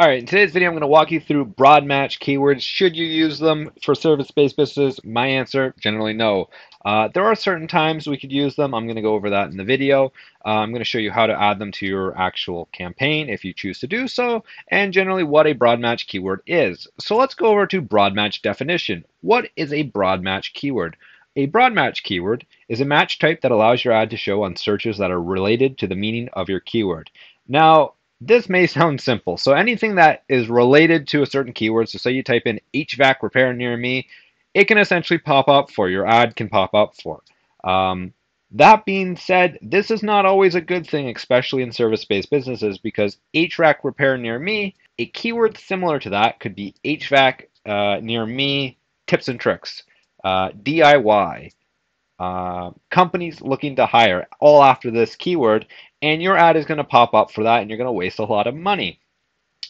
Alright, in today's video I'm going to walk you through broad match keywords. Should you use them for service-based businesses? My answer, generally no. Uh, there are certain times we could use them. I'm going to go over that in the video. Uh, I'm going to show you how to add them to your actual campaign if you choose to do so, and generally what a broad match keyword is. So let's go over to broad match definition. What is a broad match keyword? A broad match keyword is a match type that allows your ad to show on searches that are related to the meaning of your keyword. Now, this may sound simple. So anything that is related to a certain keyword, so say you type in HVAC repair near me, it can essentially pop up for your ad can pop up for. Um, that being said, this is not always a good thing, especially in service-based businesses, because HVAC repair near me, a keyword similar to that could be HVAC uh, near me tips and tricks, uh, DIY, uh, companies looking to hire, all after this keyword, and your ad is going to pop up for that and you're going to waste a lot of money.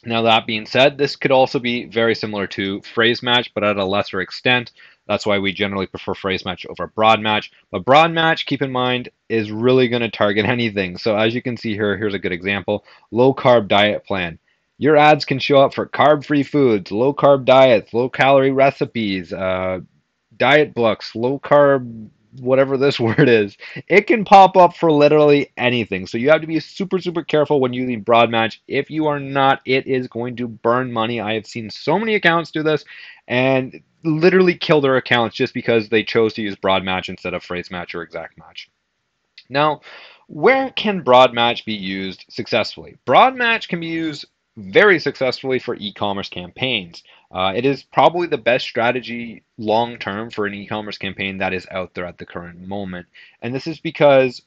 Now that being said, this could also be very similar to phrase match, but at a lesser extent. That's why we generally prefer phrase match over broad match. But broad match, keep in mind, is really going to target anything. So as you can see here, here's a good example. Low carb diet plan. Your ads can show up for carb-free foods, low carb diets, low calorie recipes, uh, diet books, low carb whatever this word is, it can pop up for literally anything. So you have to be super, super careful when using broad match. If you are not, it is going to burn money. I have seen so many accounts do this and literally kill their accounts just because they chose to use broad match instead of phrase match or exact match. Now, where can broad match be used successfully? Broad match can be used very successfully for e-commerce campaigns. Uh, it is probably the best strategy long term for an e-commerce campaign that is out there at the current moment. And this is because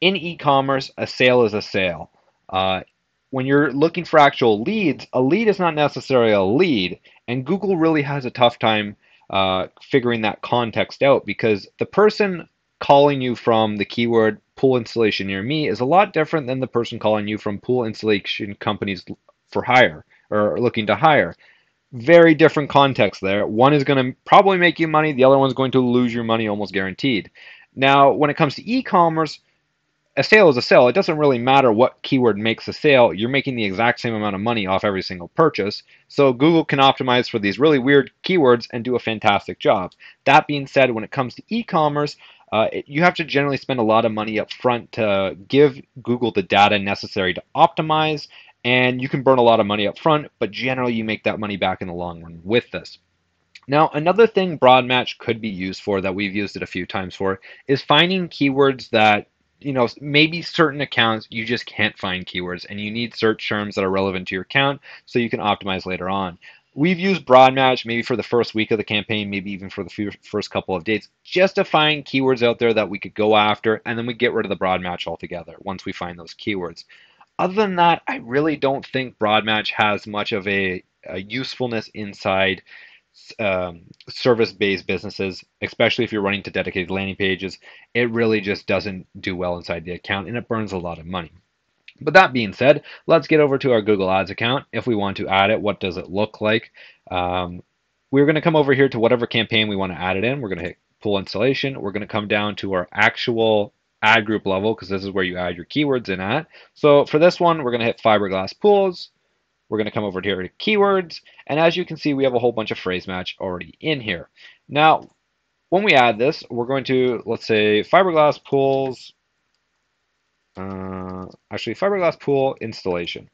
in e-commerce, a sale is a sale. Uh, when you're looking for actual leads, a lead is not necessarily a lead, and Google really has a tough time uh, figuring that context out because the person calling you from the keyword pool installation near me is a lot different than the person calling you from pool installation companies for hire or looking to hire. Very different context there. One is going to probably make you money, the other one's going to lose your money almost guaranteed. Now, when it comes to e commerce, a sale is a sale. It doesn't really matter what keyword makes a sale. You're making the exact same amount of money off every single purchase. So Google can optimize for these really weird keywords and do a fantastic job. That being said, when it comes to e-commerce, uh, it, you have to generally spend a lot of money up front to give Google the data necessary to optimize, and you can burn a lot of money up front, but generally you make that money back in the long run with this. Now, another thing broad match could be used for that we've used it a few times for is finding keywords that you know, maybe certain accounts you just can't find keywords and you need search terms that are relevant to your account so you can optimize later on. We've used broad match maybe for the first week of the campaign, maybe even for the first couple of dates, just to find keywords out there that we could go after, and then we get rid of the broad match altogether once we find those keywords. Other than that, I really don't think broad match has much of a, a usefulness inside um, service-based businesses, especially if you're running to dedicated landing pages. It really just doesn't do well inside the account, and it burns a lot of money. But that being said, let's get over to our Google Ads account. If we want to add it, what does it look like? Um, we're going to come over here to whatever campaign we want to add it in. We're going to hit pool installation. We're going to come down to our actual ad group level because this is where you add your keywords in at. So for this one, we're going to hit fiberglass pools. We're going to come over here to keywords. And as you can see, we have a whole bunch of phrase match already in here. Now, when we add this, we're going to, let's say, fiberglass pools uh, actually, fiberglass pool installation.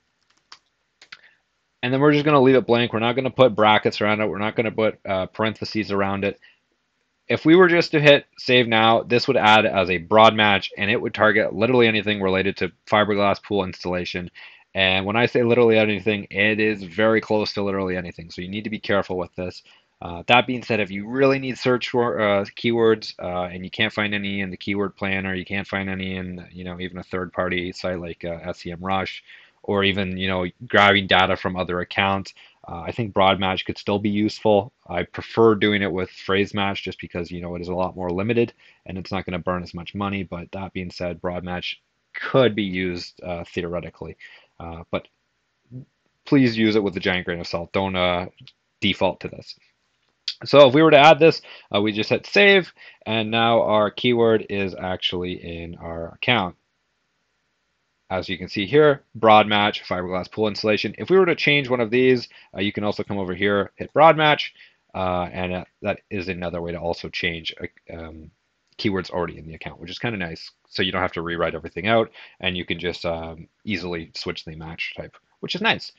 And then we're just going to leave it blank. We're not going to put brackets around it. We're not going to put uh, parentheses around it. If we were just to hit save now, this would add as a broad match and it would target literally anything related to fiberglass pool installation. And when I say literally anything, it is very close to literally anything. So you need to be careful with this. Uh, that being said, if you really need search for uh, keywords uh, and you can't find any in the keyword planner, you can't find any in you know even a third-party site like uh, SEMrush, or even you know grabbing data from other accounts, uh, I think broad match could still be useful. I prefer doing it with phrase match just because you know it is a lot more limited and it's not going to burn as much money. But that being said, broad match could be used uh, theoretically, but please use it with a giant grain of salt. Don't default to this. So if we were to add this, uh, we just hit save, and now our keyword is actually in our account. as you can see here, broad match, fiberglass pool installation. If we were to change one of these, uh, you can also come over here, hit broad match, uh, and uh, that is another way to also change uh, um, keywords already in the account, which is kind of nice. So you don't have to rewrite everything out, and you can just um, easily switch the match type, which is nice.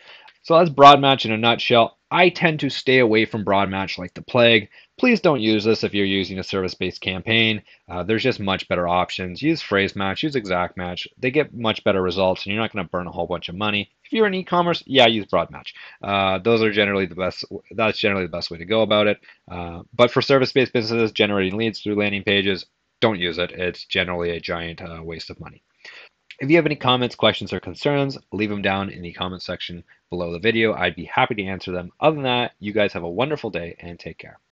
So that's broad match in a nutshell. I tend to stay away from broad match like the plague. Please don't use this if you're using a service-based campaign. Uh, there's just much better options. Use phrase match, use exact match. They get much better results, and you're not going to burn a whole bunch of money. If you're in e-commerce, yeah, use broad match. Uh, those are generally the best. That's generally the best way to go about it. Uh, but for service-based businesses generating leads through landing pages, don't use it. It's generally a giant uh, waste of money. If you have any comments, questions, or concerns, leave them down in the comment section below the video. I'd be happy to answer them. Other than that, you guys have a wonderful day and take care.